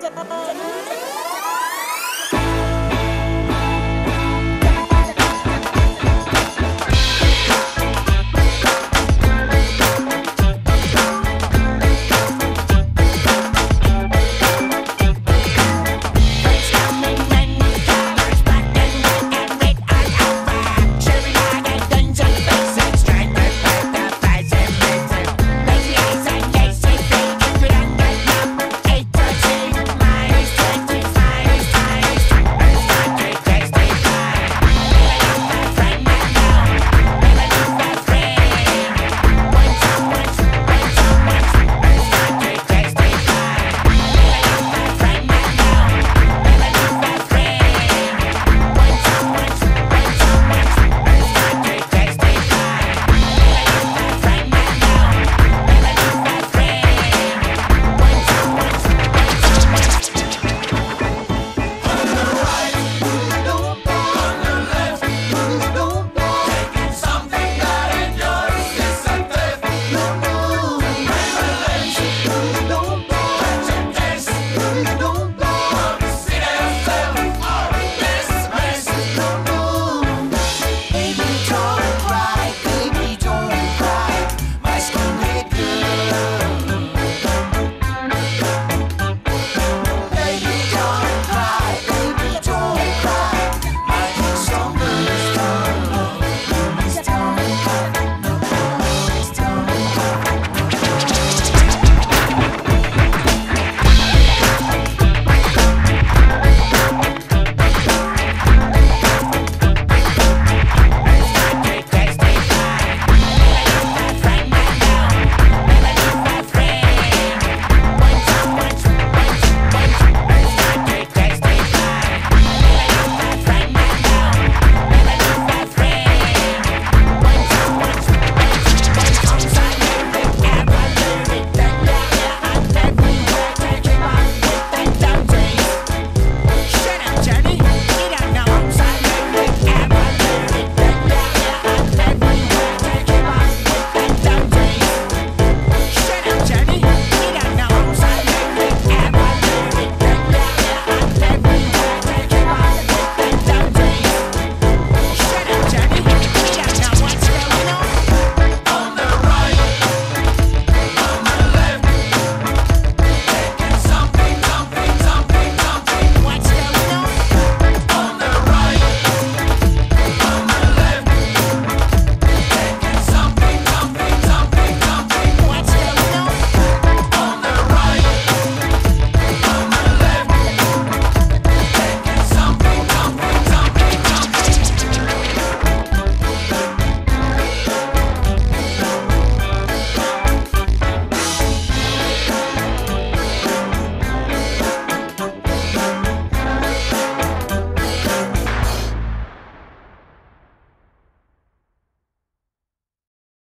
Ta-da!